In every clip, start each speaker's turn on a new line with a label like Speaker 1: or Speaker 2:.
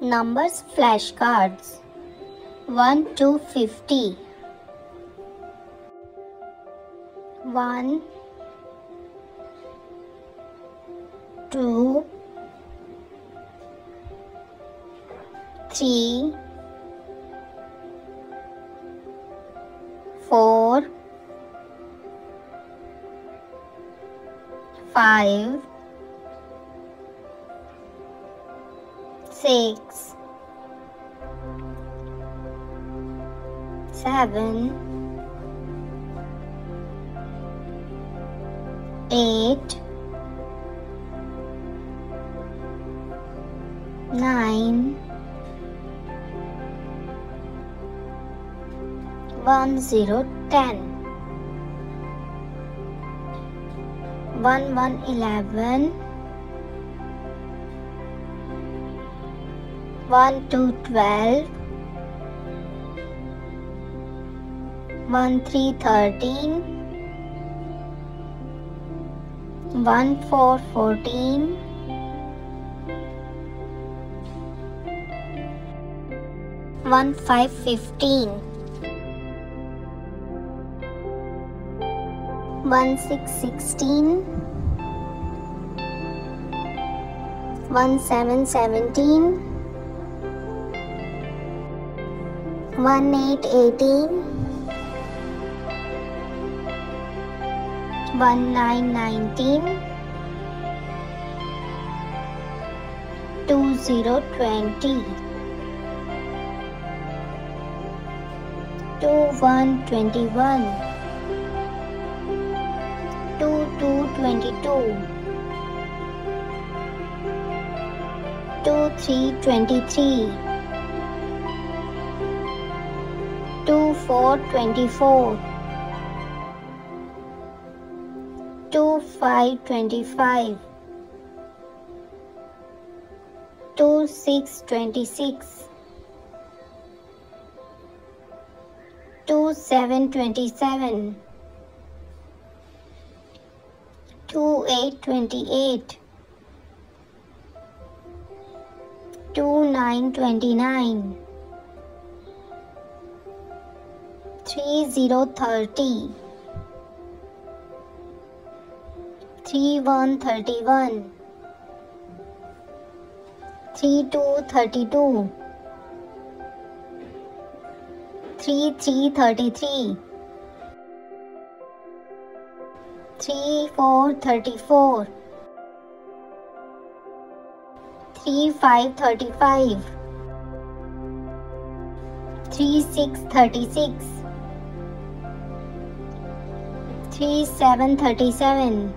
Speaker 1: Numbers flashcards. 1 to 50 1 2 3 4 5 6 7 8 9 1 0 10 1 1 11 1 2 12 1 3 13 1 4 14 1 5 15 1 6 16 1 7 17 1 8 18 1 9 19 2 0 20 2 1 21 2 2 22 2 3 23 2 4 24 2 5 25 2 6 26 2 7 27 2 8 28 2 9 29 3 0 30 3 1 31 3 3 3 33 3 4 34 3 5 35 3 6 36 3 7 37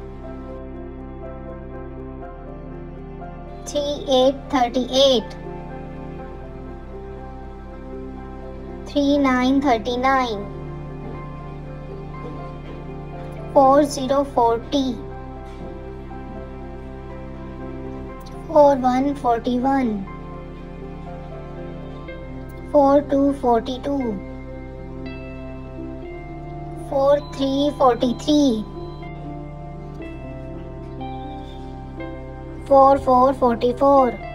Speaker 1: 3 8 38 3 9 39 4 0 40 4 1 41 4 2 42 4 3 43 4 4 44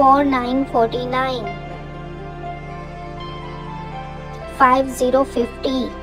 Speaker 1: 4 5